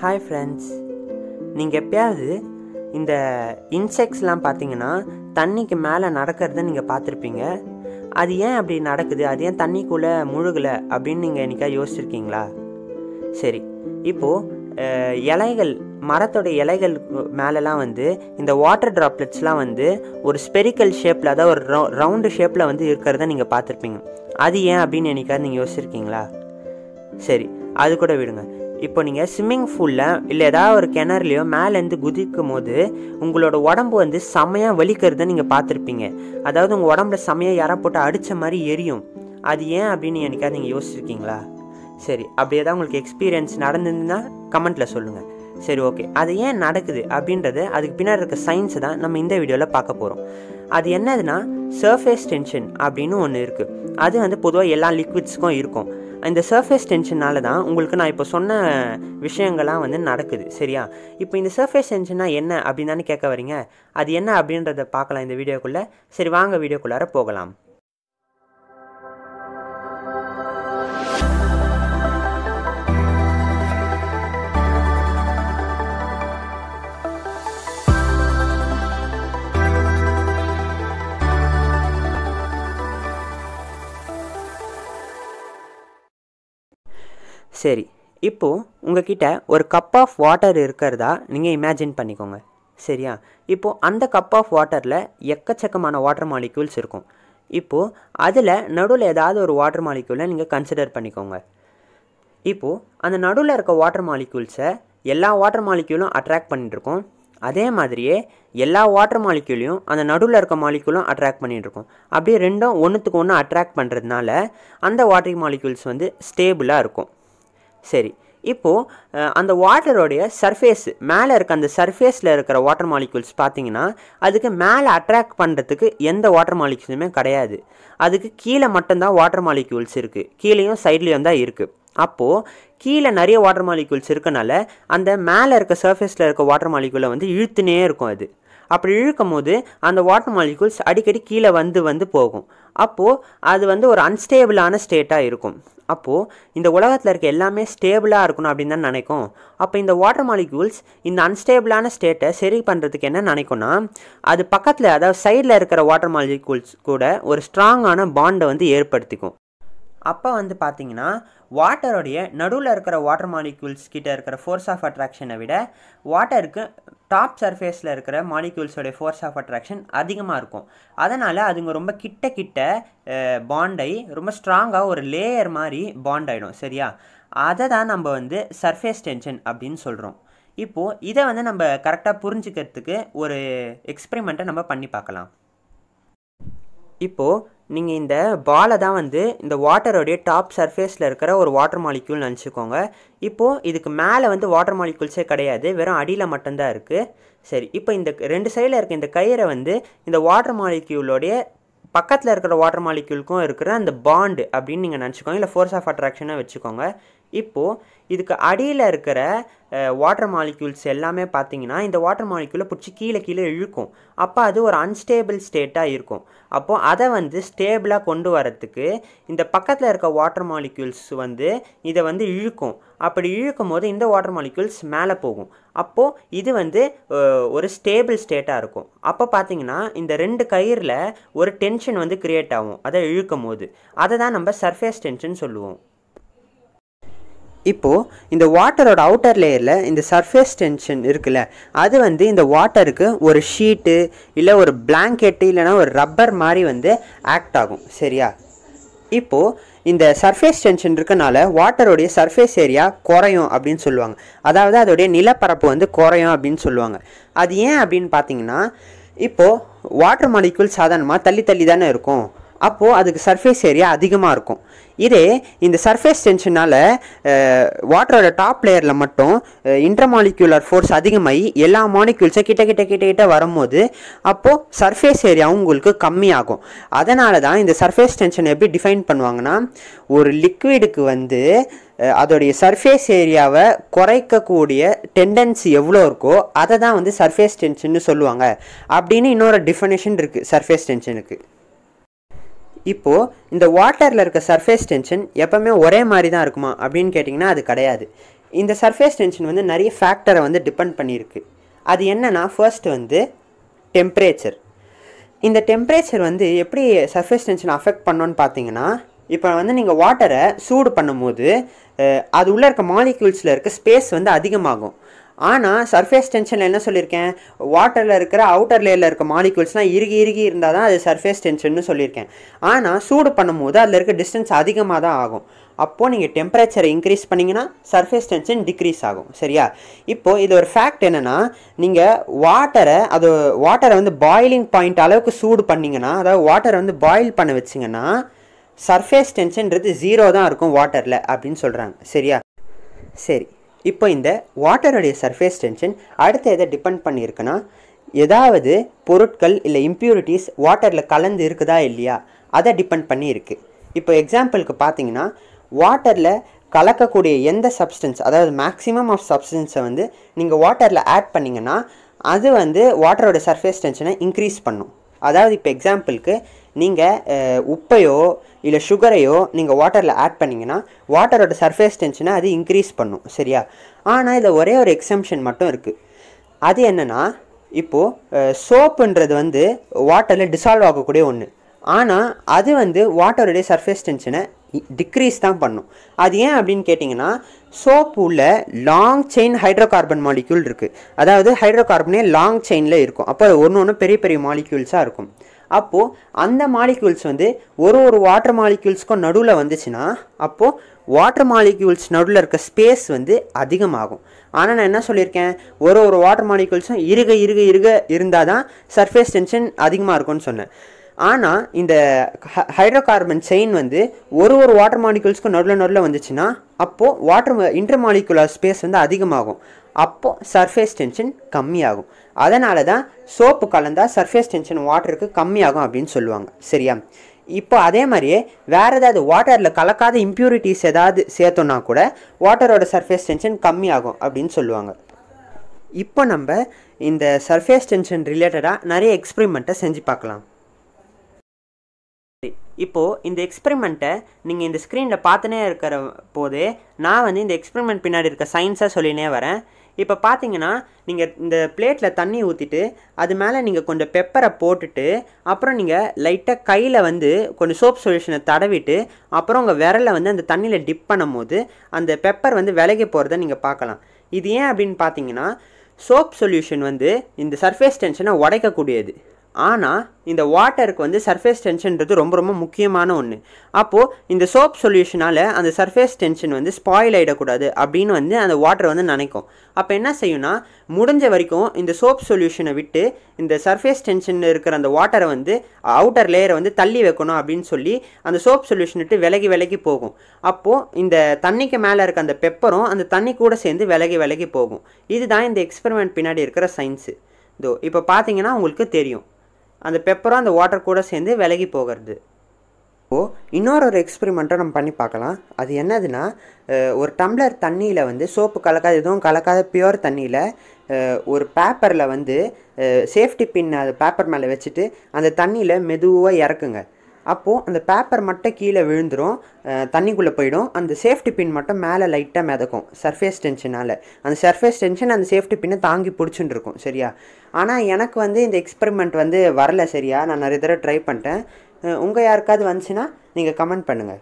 Hi friends நீங்கள் எப்பயாவது இந்த இன்செக்ட்ஸ்லாம் பார்த்தீங்கன்னா தண்ணிக்கு மேலே நடக்கிறத நீங்கள் பார்த்துருப்பீங்க அது ஏன் அப்படி நடக்குது? அது ஏன் தண்ணிக்குள்ளே முழுகலை? அப்படின்னு நீங்கள் என்னைக்கா யோசிச்சிருக்கீங்களா? சரி இப்போது இலைகள் மரத்தோட இலைகள் மேலெலாம் வந்து இந்த வாட்டர் ட்ராப்லெட்ஸ்லாம் வந்து ஒரு ஸ்பெரிக்கல் ஷேப்பில் அதாவது ஒரு ரவு ரவுண்டு ஷேப்பில் வந்து இருக்கிறத நீங்கள் பார்த்துருப்பீங்க அது ஏன் அப்படின்னு என்னைக்காவது நீங்கள் யோசிச்சிருக்கீங்களா? சரி அது கூட விடுங்க. இப்போ நீங்கள் ஸ்விம்மிங் பூலில் இல்லை ஏதாவது ஒரு கிணறுலையோ மேலேருந்து குதிக்கும் போது உங்களோட உடம்பு வந்து செமையாக வலிக்கிறத நீங்கள் பார்த்துருப்பீங்க. அதாவது உங்கள் உடம்புல செமையாக யாரா போட்டு அடித்த மாதிரி எரியும். அது ஏன் அப்படின்னு என்னைக்காவது நீங்கள் யோசிச்சிருக்கீங்களா? சரி அப்படி ஏதாவது உங்களுக்கு எக்ஸ்பீரியன்ஸ் நடந்ததுன்னா கமெண்ட்டில் சொல்லுங்கள் சரி ஓகே அது ஏன் நடக்குது அப்படின்றது அதுக்கு பின்னாடி இருக்க சயின்ஸை தான் நம்ம இந்த வீடியோவில் பார்க்க போகிறோம் அது என்னதுன்னா சர்ஃபேஸ் டென்ஷன் அப்படின்னு ஒன்று இருக்குது அது வந்து பொதுவாக எல்லா லிக்விட்ஸ்க்கும் இருக்கும். இந்த சர்ஃபேஸ் டென்ஷனால தான் உங்களுக்கு நான் இப்போ சொன்ன விஷயங்கள்லாம் வந்து நடக்குது சரியா? இப்போ இந்த சர்ஃபேஸ் டென்ஷன்னா என்ன அப்படின்னு தானே கேட்க வரீங்க அது என்ன அப்படின்றத பார்க்கலாம் இந்த வீடியோக்குள்ளே. சரி வாங்க வீடியோக்குள்ளார போகலாம். சரி இப்போது உங்ககிட்ட ஒரு கப் ஆஃப் வாட்டர் இருக்கிறதா நீங்கள் இமேஜின் பண்ணிக்கோங்க. சரியா? இப்போது அந்த கப் ஆஃப் வாட்டரில் எக்கச்சக்கமான வாட்டர் மாலிக்யூல்ஸ் இருக்கும். இப்போது அதில் நடுவில் ஏதாவது ஒரு வாட்டர் மாலிக்யூலை நீங்கள் கன்சிடர் பண்ணிக்கோங்க. இப்போது அந்த நடுவில் இருக்க வாட்டர் மாலிக்யூல்ஸை எல்லா வாட்டர் மாலிக்யூலும் அட்ராக்ட் பண்ணிட்டுருக்கோம் அதே மாதிரியே எல்லா வாட்டர் மாலிக்யூலையும் அந்த நடுவில் இருக்க மாலிக்யூலும் அட்ராக்ட் பண்ணிகிட்ருக்கோம் அப்படியே ரெண்டும் ஒன்றுத்துக்கு ஒன்று அட்ராக்ட் பண்ணுறதுனால அந்த வாட்டர் மாலிக்யூல்ஸ் வந்து ஸ்டேபிளாக இருக்கும். சரி. இப்போது அந்த வாட்டரோடைய சர்ஃபேஸ் மேலே இருக்க அந்த சர்ஃபேஸில் இருக்கிற வாட்டர் மாலிக்யூல்ஸ் பார்த்தீங்கன்னா அதுக்கு மேலே அட்ராக்ட் பண்ணுறதுக்கு எந்த வாட்டர் மாலிக்யூல்ஸுமே கிடையாது. அதுக்கு கீழே மட்டும்தான் வாட்டர் மாலிக்யூல்ஸ் இருக்குது கீழேயும் சைட்லேயும் தான் இருக்குது அப்போது கீழே நிறைய வாட்டர் மாலிக்யூல்ஸ் இருக்கனால அந்த மேலே இருக்க சர்ஃபேஸில் இருக்க வாட்டர் மாலிக்யூலை வந்து இழுத்துனே இருக்கும் அது. அப்படி இழுக்கும் போது அந்த வாட்டர் மாலிக்யூல்ஸ் அடிக்கடி கீழே வந்து வந்து போகும். அப்போது அது வந்து ஒரு அன்ஸ்டேபிளான ஸ்டேட்டாக இருக்கும். அப்போது இந்த உலகத்தில் இருக்க எல்லாமே ஸ்டேபிளாக இருக்கணும் அப்படின்னு தான் நினைக்கும். அப்போ இந்த வாட்டர் மாலிக்யூல்ஸ் இந்த அன்ஸ்டேபிளான ஸ்டேட்டை சரி பண்ணுறதுக்கு என்ன நினைக்கும்னா அது பக்கத்தில் அதாவது சைடில் இருக்கிற வாட்டர் மாலிக்யூல்ஸ் கூட ஒரு ஸ்ட்ராங்கான பாண்டை வந்து ஏற்படுத்திக்கும். அப்போ வந்து பார்த்தீங்கன்னா வாட்டருடைய நடுவில் இருக்கிற வாட்டர் மாலிக்யூல்ஸ் கிட்டே இருக்கிற ஃபோர்ஸ் ஆஃப் அட்ராக்ஷனை விட வாட்டருக்கு டாப் சர்ஃபேஸில் இருக்கிற மாலிக்யூல்ஸோடைய ஃபோர்ஸ் ஆஃப் அட்ராக்ஷன் அதிகமாக இருக்கும். அதனால் அதுங்க ரொம்ப கிட்ட கிட்ட பாண்டை ரொம்ப ஸ்ட்ராங்காக ஒரு லேயர் மாதிரி பாண்ட் ஆகிடும் சரியா? அதை தான் நம்ம வந்து சர்ஃபேஸ் டென்ஷன் அப்படின்னு சொல்கிறோம் இப்போது இதை வந்து நம்ம கரெக்டாக புரிஞ்சுக்கிறதுக்கு ஒரு எக்ஸ்பெரிமெண்ட்டை நம்ம பண்ணி பார்க்கலாம். இப்போது நீங்கள் இந்த பாலை தான் வந்து இந்த வாட்டரோடைய டாப் சர்ஃபேஸில் இருக்கிற ஒரு வாட்டர் மாலிக்யூல் நினச்சிக்கோங்க. இப்போது இதுக்கு மேலே வந்து வாட்டர் மாலிக்யூல்ஸே கிடையாது. வெறும் அடியில் மட்டும்தான் இருக்குது சரி இப்போ இந்த ரெண்டு சைடில் இருக்க இந்த கயிறை வந்து இந்த வாட்டர் மாலிக்யூலோடைய பக்கத்தில் இருக்கிற வாட்டர் மாலிக்யூலுக்கும் இருக்கிற அந்த பாண்டு அப்படின்னு நீங்கள் நினச்சிக்கோங்க. இல்லை ஃபோர்ஸ் ஆஃப் அட்ராக்ஷனாக வச்சுக்கோங்க. இப்போது இதுக்கு அடியில் இருக்கிற வாட்டர் மாலிக்யூல்ஸ் எல்லாமே பார்த்தீங்கன்னா இந்த வாட்டர் மாலிக்யூலை பிடிச்சி கீழே கீழே இழுக்கும். அப்போ அது ஒரு அன்ஸ்டேபிள் ஸ்டேட்டாக இருக்கும். அப்போது அதை வந்து ஸ்டேபிளாக கொண்டு வரத்துக்கு இந்த பக்கத்தில் இருக்க வாட்டர் மாலிக்யூல்ஸ் வந்து இதை வந்து இழுக்கும். அப்படி இழுக்கும் போது இந்த வாட்டர் மாலிக்யூல்ஸ் மேலே போகும். அப்போது இது வந்து ஒரு ஸ்டேபிள் ஸ்டேட்டாக இருக்கும். அப்போ பார்த்தீங்கன்னா இந்த ரெண்டு கயிறில் ஒரு டென்ஷன் வந்து க்ரியேட் ஆகும். அதை இழுக்கும் போது அதை தான் நம்ம சர்ஃபேஸ் டென்ஷன் சொல்லுவோம். இப்போது இந்த வாட்டரோட அவுட்டர் லேயரில் இந்த சர்ஃபேஸ் டென்ஷன் இருக்குல்ல அது வந்து இந்த வாட்டருக்கு ஒரு ஷீட்டு இல்லை ஒரு பிளாங்கெட்டு இல்லைனா ஒரு ரப்பர் மாதிரி வந்து ஆக்ட் ஆகும் சரியா? இப்போது இந்த சர்ஃபேஸ் டென்ஷன் இருக்கனால வாட்டருடைய சர்ஃபேஸ் ஏரியா குறையும் அப்படின்னு சொல்லுவாங்க. அதாவது அதோடைய நிலப்பரப்பு வந்து குறையும் அப்படின்னு சொல்லுவாங்க. அது ஏன் அப்படின்னு பார்த்தீங்கன்னா இப்போது வாட்டர் மாலிக்யூல் சாதாரணமாக தள்ளி தள்ளி தானே இருக்கும். அப்போது அதுக்கு சர்ஃபேஸ் ஏரியா அதிகமாக இருக்கும். இதே இந்த சர்ஃபேஸ் டென்ஷனால் வாட்டரோட டாப் லேயரில் மட்டும் இன்டர்மாலிக்யூலர் ஃபோர்ஸ் அதிகமாகி எல்லா மாலிக்யூல்ஸும் கிட்ட கிட்ட கிட்ட கிட்ட வரும்போது அப்போது சர்ஃபேஸ் ஏரியாவும் உங்களுக்கு கம்மியாகும். அதனால தான் இந்த சர்ஃபேஸ் டென்ஷன் எப்படி டிஃபைன் பண்ணுவாங்கன்னா ஒரு லிக்விடுக்கு வந்து அதோடைய சர்ஃபேஸ் ஏரியாவை குறைக்கக்கூடிய டெண்டன்சி எவ்வளோ இருக்கோ அதை தான் வந்து சர்ஃபேஸ் டென்ஷன்னு சொல்லுவாங்க. அப்படின்னு இன்னொரு டிஃபனேஷன் இருக்குது சர்ஃபேஸ் டென்ஷனுக்கு இப்போது இந்த வாட்டரில் இருக்க சர்ஃபேஸ் டென்ஷன் எப்போவுமே ஒரே மாதிரி தான் இருக்குமா? அப்படின்னு கேட்டிங்கன்னா அது கிடையாது. இந்த சர்ஃபேஸ் டென்ஷன் வந்து நிறைய ஃபேக்டரை வந்து டிபெண்ட் பண்ணியிருக்கு. அது என்னன்னா ஃபர்ஸ்ட் வந்து டெம்ப்ரேச்சர் இந்த டெம்ப்ரேச்சர் வந்து எப்படி சர்ஃபேஸ் டென்ஷன் அஃபெக்ட் பண்ணோன்னு பார்த்தீங்கன்னா இப்போ வந்து நீங்கள் வாட்டரை சூடு பண்ணும்போது அது உள்ளே இருக்க மாலிக்யூல்ஸில் இருக்க ஸ்பேஸ் வந்து அதிகமாகும். ஆனால் சர்ஃபேஸ் டென்ஷனில் என்ன சொல்லியிருக்கேன்? வாட்டரில் இருக்கிற அவுட்டர் லேயரில் இருக்க மாலிகூல்ஸ்லாம் இறுகி இறுகி இருந்தால் தான் அது சர்ஃபேஸ் டென்ஷன்னு சொல்லியிருக்கேன். ஆனால் சூடு பண்ணும்போது அதில் இருக்க டிஸ்டன்ஸ் அதிகமாக தான் ஆகும். அப்போது நீங்கள் டெம்பரேச்சரை இன்க்ரீஸ் பண்ணிங்கன்னா சர்ஃபேஸ் டென்ஷன் டிக்ரீஸ் ஆகும். சரியா? இப்போது இது ஒரு ஃபேக்ட் என்னென்னா நீங்கள் வாட்டரை அது வாட்டரை வந்து பாயிலிங் பாயிண்ட் அளவுக்கு சூடு பண்ணிங்கன்னா அதாவது வாட்டரை வந்து பாயில் பண்ண வச்சிங்கன்னா சர்ஃபேஸ் டென்ஷன்றது ஜீரோ தான் இருக்கும் வாட்டரில் அப்படின்னு சொல்கிறாங்க சரியா? சரி. இப்போ இந்த வாட்டருடைய சர்ஃபேஸ் டென்ஷன் அடுத்து எதை டிபெண்ட் பண்ணியிருக்குன்னா ஏதாவது பொருட்கள் இல்லை இம்ப்யூரிட்டிஸ் வாட்டரில் கலந்து இருக்குதா இல்லையா? அதை டிபெண்ட் பண்ணியிருக்கு. இப்போ எக்ஸாம்பிளுக்கு பார்த்தீங்கன்னா வாட்டரில் கலக்கக்கூடிய எந்த சப்ஸ்டன்ஸ் அதாவது மேக்ஸிமம் ஆஃப் சப்ஸ்டன்ஸை வந்து நீங்கள் வாட்டரில் ஆட் பண்ணிங்கன்னா அது வந்து வாட்டரோட சர்ஃபேஸ் டென்ஷனை இன்க்ரீஸ் பண்ணும். அதாவது இப்போ எக்ஸாம்பிளுக்கு நீங்கள் உப்பையோ இல்லை சுகரையோ நீங்கள் வாட்டரில் ஆட் பண்ணிங்கன்னா வாட்டரோட சர்ஃபேஸ் டென்ஷனை அது இன்க்ரீஸ் பண்ணும் சரியா? ஆனால் இதில் ஒரே ஒரு எக்ஸம்ஷன் மட்டும் இருக்குது அது என்னென்னா இப்போது சோப்புன்றது வந்து வாட்டரில் டிசால்வ் ஆகக்கூடிய ஒன்று ஆனால் அது வந்து வாட்டருடைய சர்ஃபேஸ் டென்ஷனை டிக்ரீஸ் தான் பண்ணும். அது ஏன் அப்படின்னு கேட்டிங்கன்னா சோப்பு உள்ள long chain hydrocarbon molecule இருக்குது அதாவது ஹைட்ரோ கார்பனே லாங் செயினில் இருக்கும். அப்போ ஒன்று ஒன்று பெரிய பெரிய மாலிக்யூல்ஸாக இருக்கும். அப்போது அந்த மாலிக்யூல்ஸ் வந்து ஒரு ஒரு வாட்டர் மாலிக்யூல்ஸ்க்கும் நடுவில் வந்துச்சுன்னா அப்போது வாட்டர் மாலிக்யூல்ஸ் நடுவில் இருக்க ஸ்பேஸ் வந்து அதிகமாகும். ஆனால் நான் என்ன சொல்லியிருக்கேன்? ஒரு ஒரு வாட்டர் மாலிக்யூல்ஸும் இருக இருக இருக இருந்தால் தான் சர்ஃபேஸ் டென்ஷன் அதிகமாக இருக்கும்னு சொன்னேன். ஆனால் இந்த ஹைட்ரோ கார்பன் செயின் வந்து ஒரு ஒரு வாட்டர் மாலிகுல்ஸ்க்கும் நடுவில் நடுவில் வந்துச்சுன்னா அப்போது வாட்டர் இன்டர் மாலிகுலர் ஸ்பேஸ் வந்து அதிகமாகும். அப்போது சர்ஃபேஸ் டென்ஷன் கம்மியாகும். அதனால தான் சோப்பு கலந்தால் சர்ஃபேஸ் டென்ஷன் வாட்டருக்கு கம்மியாகும் அப்படின்னு சொல்லுவாங்க. சரியா? இப்போ அதே மாதிரியே வேறு ஏதாவது வாட்டரில் கலக்காத இம்ப்யூரிட்டிஸ் ஏதாவது சேர்த்தோன்னா கூட வாட்டரோட சர்ஃபேஸ் டென்ஷன் கம்மியாகும் அப்படின்னு சொல்லுவாங்க. இப்போ நம்ம இந்த சர்ஃபேஸ் டென்ஷன் ரிலேட்டடாக நிறைய எக்ஸ்பெரிமெண்ட்டை செஞ்சு பார்க்கலாம். இப்போது இந்த எக்ஸ்பெரிமெண்ட்டை நீங்கள் இந்த ஸ்க்ரீனில் பார்த்துனே இருக்கிற போதே நான் வந்து இந்த எக்ஸ்பெரிமெண்ட் பின்னாடி இருக்க சயின்ஸாக சொல்லினே வரேன். இப்போ பார்த்தீங்கன்னா நீங்கள் இந்த பிளேட்டில் தண்ணி ஊற்றிட்டு அது மேலே நீங்கள் கொஞ்சம் பெப்பரை போட்டுட்டு அப்புறம் நீங்கள் லைட்டாக கையில் வந்து கொஞ்சம் சோப் சொல்யூஷனை தடவிட்டு அப்புறம் உங்கள் விரலை வந்து அந்த தண்ணியில் டிப் பண்ணும்போது அந்த பெப்பர் வந்து விலகி போகிறத நீங்கள் பார்க்கலாம். இது ஏன் அப்படின்னு பார்த்தீங்கன்னா சோப் சொல்யூஷன் வந்து இந்த சர்ஃபேஸ் டென்ஷனை உடைக்கக்கூடியது. ஆனால் இந்த வாட்டருக்கு வந்து சர்ஃபேஸ் டென்ஷன்றது ரொம்ப ரொம்ப முக்கியமான ஒன்று அப்போது இந்த சோப் சொல்யூஷனால் அந்த சர்ஃபேஸ் டென்ஷன் வந்து ஸ்பாயில் ஆகிடக்கூடாது அப்படின்னு வந்து அந்த வாட்டர் வந்து நினைக்கும். அப்போ என்ன செய்யும்னா முடிஞ்ச வரைக்கும் இந்த சோப் சொல்யூஷனை விட்டு இந்த சர்ஃபேஸ் டென்ஷன் இருக்கிற அந்த வாட்டரை வந்து அவுட்டர் லேயரை வந்து தள்ளி வைக்கணும் அப்படின்னு சொல்லி அந்த சோப் சொல்யூஷன் விட்டு விலகி விலகி போகும். அப்போது இந்த தண்ணிக்கு மேலே இருக்க அந்த பெப்பரும் அந்த தண்ணி கூட சேர்ந்து விலகி விலகி போகும். இதுதான் இந்த எக்ஸ்பெரிமெண்ட் பின்னாடி இருக்கிற சயின்ஸு இதோ இப்போ பார்த்தீங்கன்னா உங்களுக்கு தெரியும். அந்த பெப்பரும் அந்த வாட்டர் கூட சேர்ந்து விலகி போகிறது. இப்போது இன்னொரு ஒரு எக்ஸ்பெரிமெண்ட்டை நம்ம பண்ணி பார்க்கலாம். அது என்னதுன்னா ஒரு டம்ளர் தண்ணியில் வந்து சோப்பு கலக்காத எதுவும் கலக்காத பியோர் தண்ணியில் ஒரு பேப்பரில் வந்து சேஃப்டி பின் அது பேப்பர் மேலே வச்சுட்டு அந்த தண்ணியில் மெதுவாக இறக்குங்க. அப்போது அந்த பேப்பர் மட்டும் கீழே விழுந்துரும் தண்ணிக்குள்ளே போயிடும். அந்த சேஃப்டி பின் மட்டும் மேலே லைட்டாக மிதக்கும் சர்ஃபேஸ் டென்ஷனால் அந்த சர்ஃபேஸ் டென்ஷன் அந்த சேஃப்டி பின்னை தாங்கி பிடிச்சுட்டு இருக்கும் சரியா? ஆனால் எனக்கு வந்து இந்த எக்ஸ்பெரிமெண்ட் வந்து வரல சரியா? நான் நிறைய தடவை ட்ரை பண்ணிட்டேன். உங்கள் யாருக்காவது வந்துச்சுன்னா நீங்கள் கமெண்ட் பண்ணுங்கள்